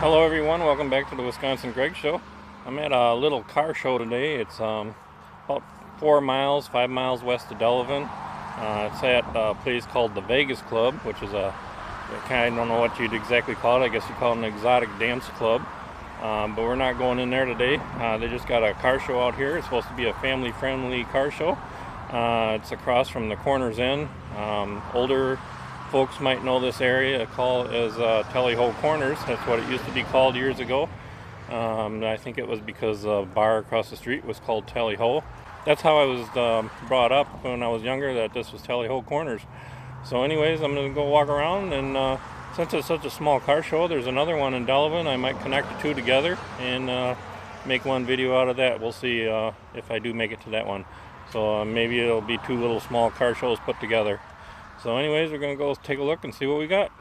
Hello everyone, welcome back to the Wisconsin Greg Show. I'm at a little car show today. It's um, about four miles, five miles west of Delavan. Uh, it's at a place called the Vegas Club, which is a, I kind of don't know what you'd exactly call it. I guess you call it an exotic dance club. Um, but we're not going in there today. Uh, they just got a car show out here. It's supposed to be a family-friendly car show. Uh, it's across from the Corners Inn. Um, older folks might know this area called as uh, Tally Ho Corners. That's what it used to be called years ago. Um, I think it was because a bar across the street was called Tally Ho. That's how I was um, brought up when I was younger, that this was Tally Ho Corners. So anyways, I'm going to go walk around and uh, since it's such a small car show, there's another one in Delavan. I might connect the two together and uh, make one video out of that. We'll see uh, if I do make it to that one. So uh, maybe it'll be two little small car shows put together. So anyways, we're going to go take a look and see what we got.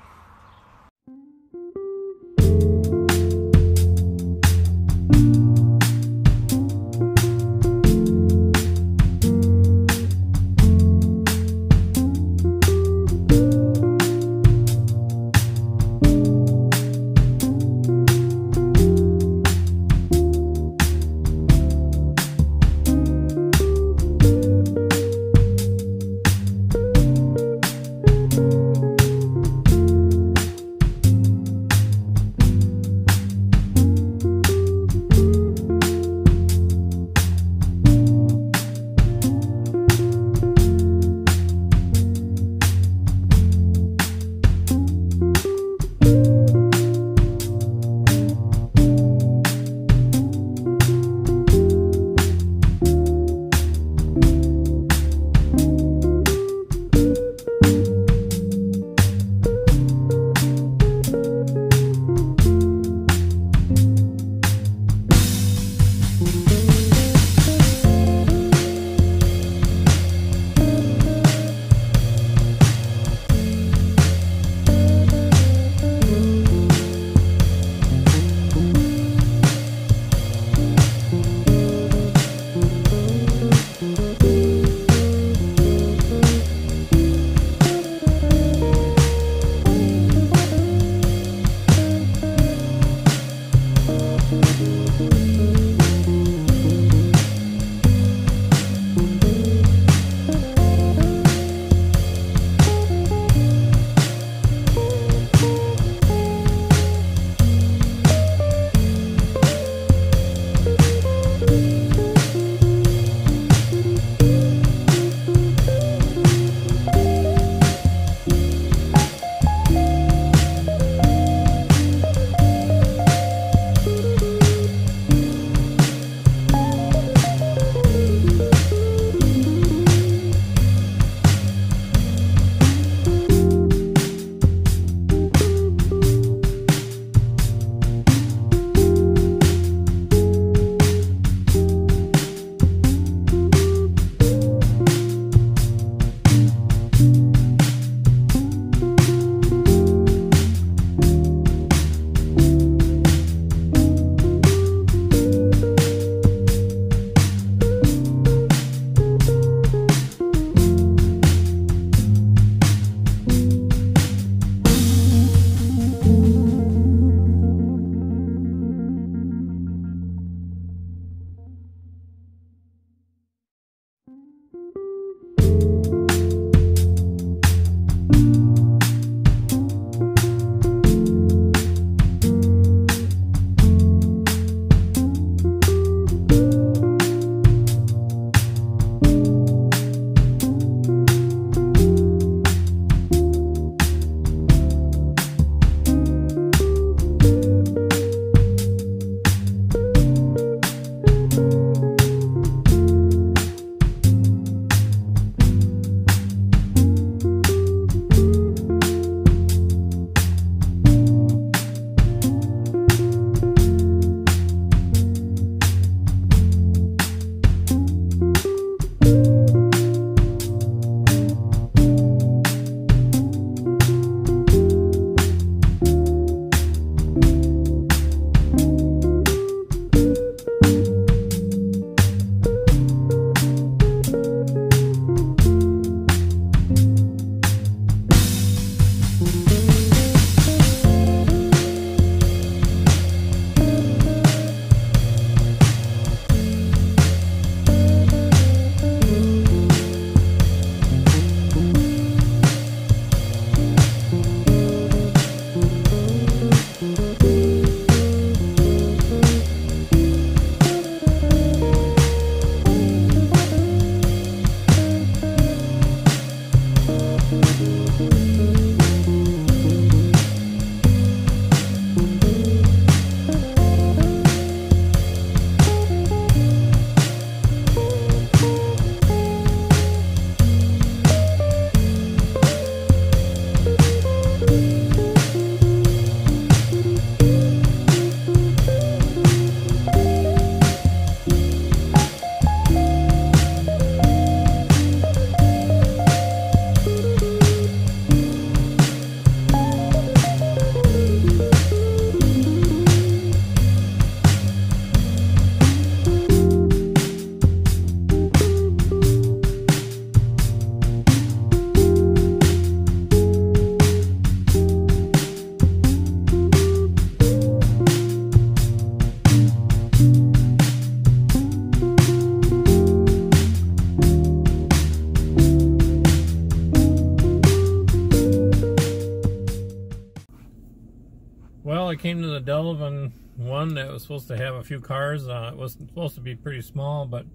Well, I came to the Delavan one that was supposed to have a few cars. Uh, it was supposed to be pretty small, but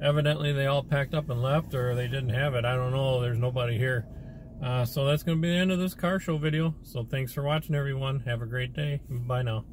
evidently they all packed up and left or they didn't have it. I don't know. There's nobody here. Uh, so that's going to be the end of this car show video. So thanks for watching, everyone. Have a great day. Bye now.